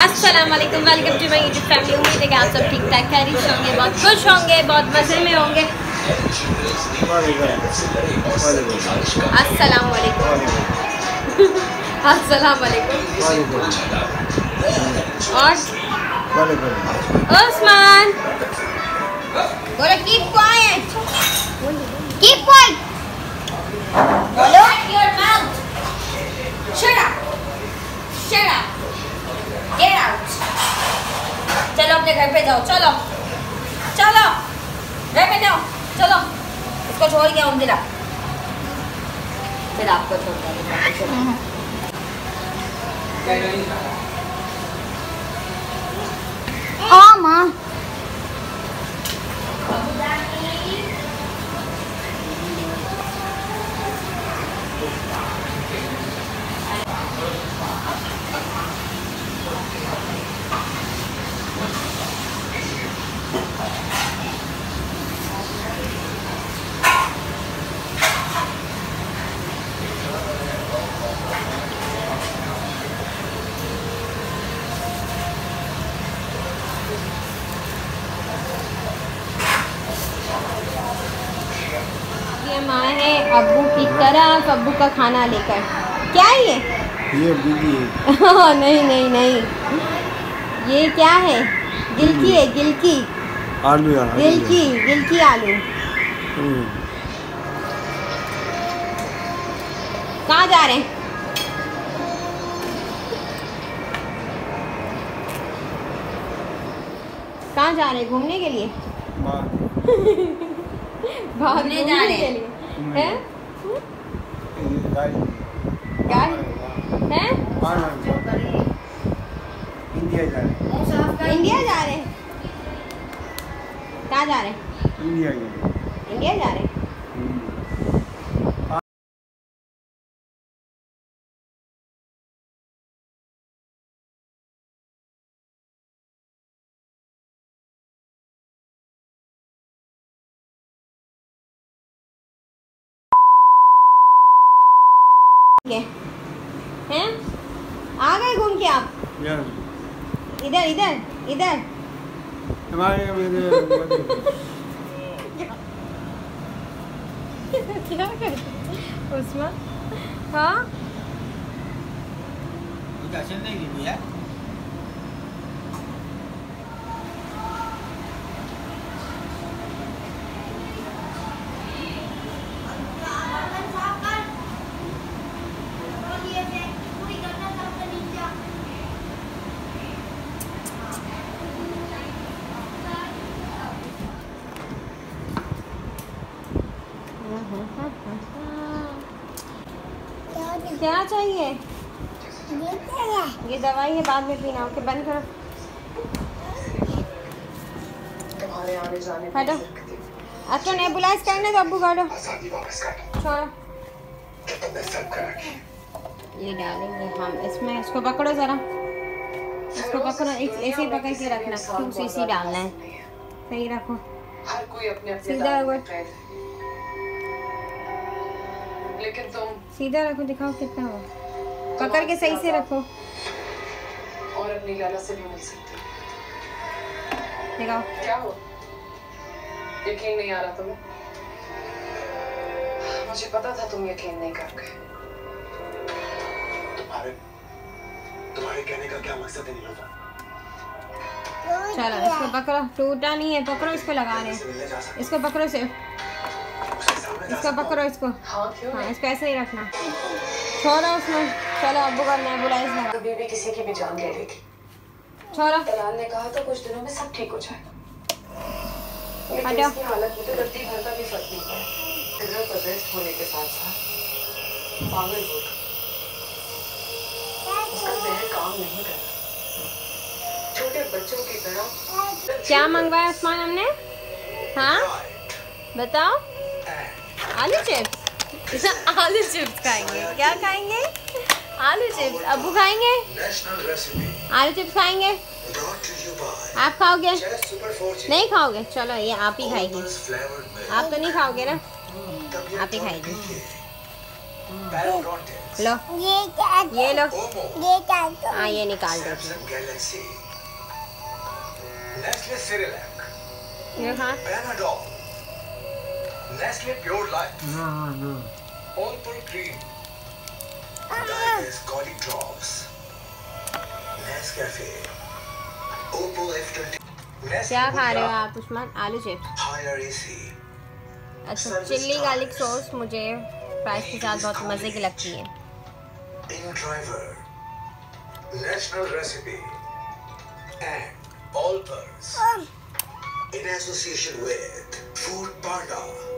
अस्सलाम वालेकुम to my YouTube family उम्मीद है कि आप सब ठीक ठाक से होंगे, बहुत खुश होंगे, बहुत मज़े में होंगे। अस्सलाम और? ओस्मान बोलो कीप क्वाइट कीप क्वाइट जाओ चलो। चलो। पे जाओ। चलो। इसको छोड़ गया जरा फिर आपको छोड़ दिया हाँ माँ ये अब्बू की तरफ़ अब्बू का खाना लेकर। क्या है ये? ये बिल्ली है। नहीं नहीं नहीं। ये क्या है? गिलकी है गिलकी। आलू गिलकी गिलकी आलू। हम्म, कहाँ जा रहे हैं? कहाँ जा रहे हैं? घूमने के लिए? बाहर। घूमने जा रहे हैं। लिए हैं? हैं? इंडिया जा रहे इंडिया जा रहे हैं। कहाँ जा रहे हैं? इंडिया जा रहे हैं। इंडिया जा रहे है हैं? आ गए घूम के आप? इधर इधर इधर। क्या करते उसमें? हाँ? क्या चाहिए? ये दवाई है बाद में पीना ओके बंद करो। हटो। अब तो नेबुलाइज करने दो अब्बू काटो छोड़ो ये डालेंगे हम इसमें इसको पकड़ो ज़रा। इसको पकड़ो ऐसे ही पकड़ के रखना। टू सीसी डालना है। सही रखो। हर कोई अपने अपने सीधा लेकिन तुम सीधा रखो दिखाओ कितना हो। पकड़ के सही से रखो। और अपनी लाला से भी मिल सकती। दिखाओ। क्या हो यकीन नहीं आ रहा तुम्हें? मुझे पता था तुम यकीन नहीं करोगे तुम्हारे तुम्हारे कहने का क्या मकसद है नीलोफर चलो इसको पकड़ो। टूटा नहीं है पकड़ो इसको लगा रहे हैं इसको पकड़ो सिर्फ़। इसको पकड़ो इसको। हाँ? इसको ऐसे ही रखना। छोड़ो उसमें। चलो अब्बू का नेबुलाइज लगा कभी भी किसी की भी जान ले लेगी। छोड़ो। दलाल ने कहा था कुछ दिनों में सब ठीक हो जाएगा लेकिन इसकी हालत में तो रत्ती भर का भी फ़र्क नहीं पड़ा। किडनैप अरेस्ट होने के साथ साथ पागल हो गया। उसका जहर काम नहीं कर छोटे बच्चों की तरह। क्या मंगवाया उस्मान हमने? हाँ? बताओ। आलू चिप्स। आलू चिप्स खाएँगे। क्या खाएँगे? आलू चिप्स। अबू खाएँगे? आलू चिप्स खाएँगे? आप खाओगे? नहीं खाओगे? चलो ये आप ही खाएगी। आप तो नहीं खाओगे ना? आप ही खाएगी। लो। ये ये लो। ये हाँ ये निकाल दो। ये खा पैनाडोल नेस्ले प्योर लाइफ हाँ हाँ हाँ ऑलपुल cream डाइवेस colic drops Nescafe Oppo F20 क्या खा रहे हो आप उस्मान? आलू चिप्स अच्छा चिल्ली गार्लिक सॉस मुझे फ्राइज के साथ बहुत मज़े की लगती है। All food panda.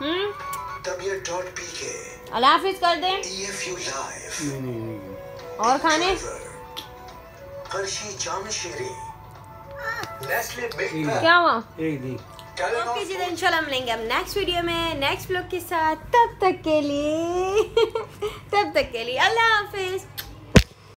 हम्म? हाफिज कर दें। नहीं नहीं और खाने? हर्षी नेस्ले क्या हुआ? एक दी। ओके जी तो इंशाल्लाह मिलेंगे हम नेक्स्ट वीडियो में नेक्स्ट ब्लॉग के साथ। तब तक के लिए तब तक के लिए। अल्लाह हाफिज।